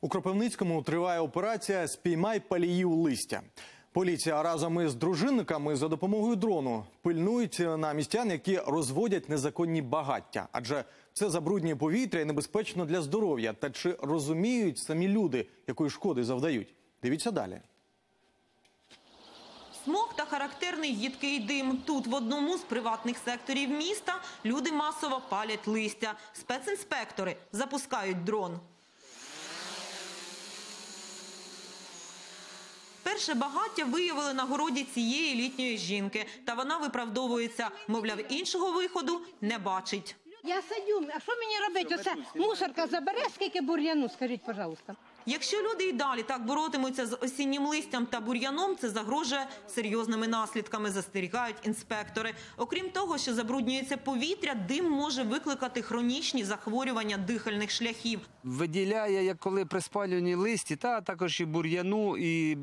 У Кропивницькому триває операція Спіймай паліїв листя. Поліція разом із дружинниками за допомогою дрону пильнують на містян, які розводять незаконні багаття, адже це забруднює повітря і небезпечно для здоров'я. Та чи розуміють самі люди, якої шкоди завдають? Дивіться далі. Смог та характерний їдкий дим. Тут, в одному з приватних секторів міста, люди масово палять листя. Спецінспектори запускають дрон. Перше багаття виявили на городі цієї літньої жінки. Та вона виправдовується. Мовляв, іншого виходу не бачить. Я садю, а що мені робити? Оце мусорка забере, скільки бур'яну, скажіть, пожалуйста. Якщо люди і далі так боротимуться з осіннім листям та бур'яном, це загрожує серйозними наслідками, застерігають інспектори. Окрім того, що забруднюється повітря, дим може викликати хронічні захворювання дихальних шляхів. виділяє, як коли при спалюванні листі, та також і бур'яну, і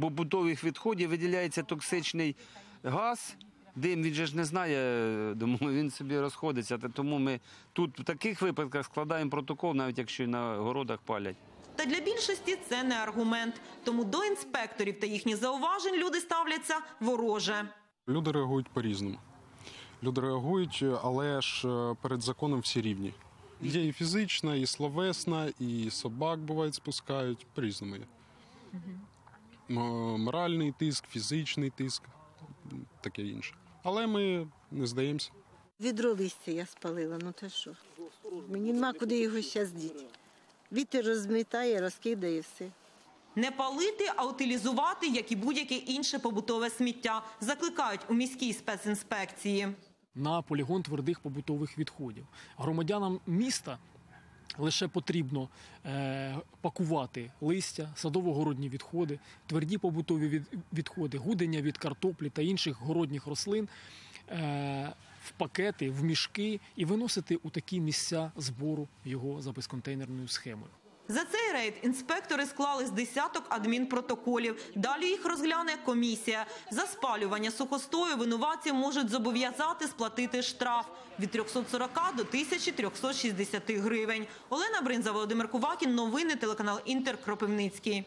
побутових відходів виділяється токсичний газ. Дим він же ж не знає, думаю, він собі розходиться. Тому ми тут в таких випадках складаємо протокол, навіть якщо і на городах палять. Та для більшості це не аргумент. Тому до інспекторів та їхніх зауважень люди ставляться вороже. Люди реагують по-різному. Люди реагують, але ж е, перед законом всі рівні. Є і фізична, і словесна, і собак бувають спускають, по-різному є. Моральний тиск, фізичний тиск, таке інше. Але ми не здаємося. Відро листя я спалила, ну то що? Мені нема куди його зараз діти. Вітер розмітає, розкидає все. Не палити, а утилізувати, як і будь-яке інше побутове сміття, закликають у міській спецінспекції. на полігон твердих побутових відходів. Громадянам міста лише потрібно е, пакувати листя, садово-городні відходи, тверді побутові від, відходи, гудення від картоплі та інших городніх рослин. Е, в пакети, в мішки і виносити у такі місця збору його за безконтейнерною схемою. За цей рейд інспектори склали з десяток адмінпротоколів. Далі їх розгляне комісія. За спалювання сухостою винуватці можуть зобов'язати сплатити штраф від 340 до 1360 гривень. Олена Бринза, Володимир Кувакін. Новини телеканал Інтер. Кропивницький.